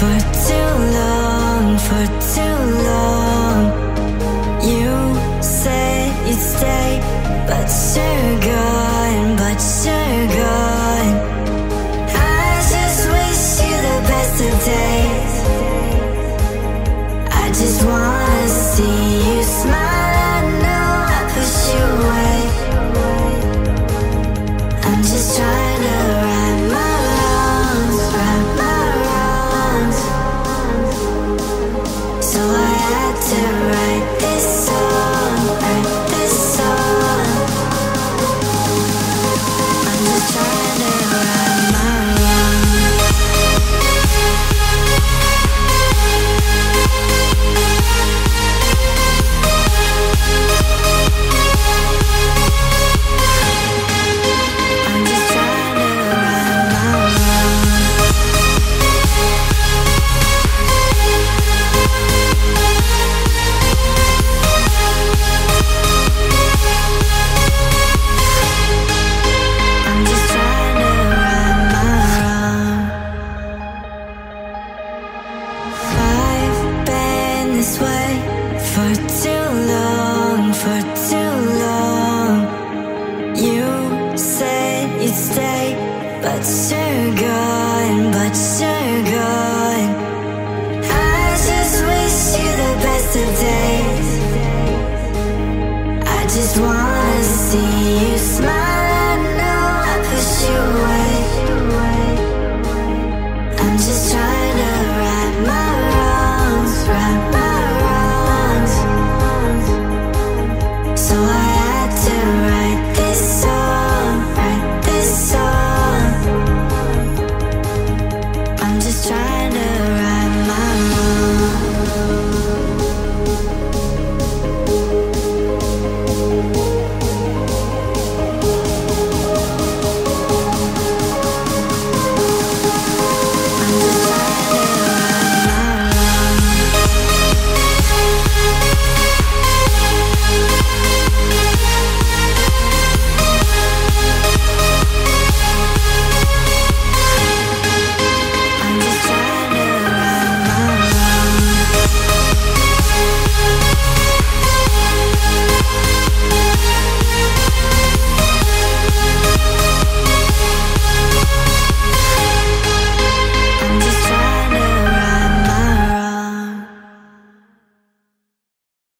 for too long, for too long. You said you'd stay, but you're gone, but you're gone. I just wish you the best of days. I just wanna see you smile. For too long, for too long. You said you'd stay, but you're gone, but you're gone. I just wish you the best of days. I just wanna see you smile.